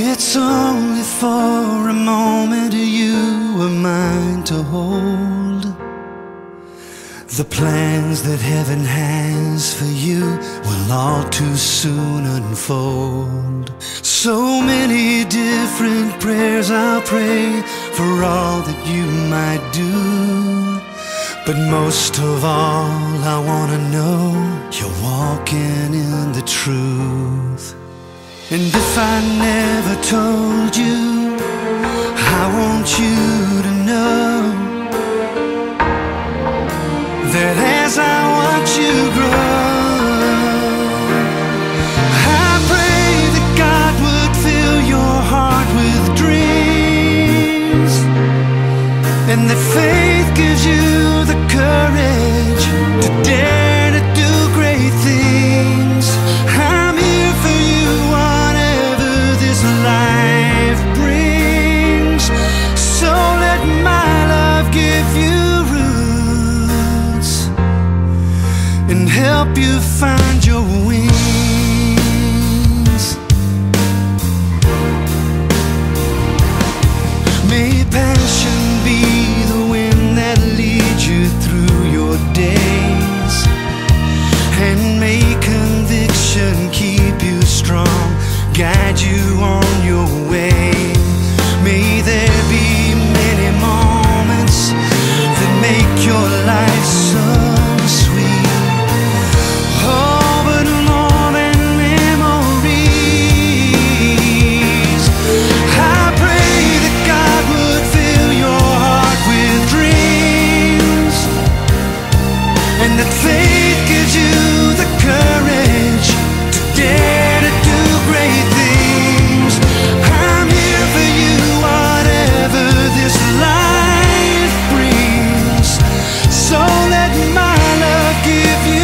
it's only for a moment you are mine to hold. The plans that heaven has for you will all too soon unfold. So many different prayers I'll pray for all that you might do. But most of all, I wanna know you're walking in the truth. And if I never told you, I want you to know that as I watch you grow, I pray that God would fill your heart with dreams, and that faith gives you the courage and help you find your wings. my love give you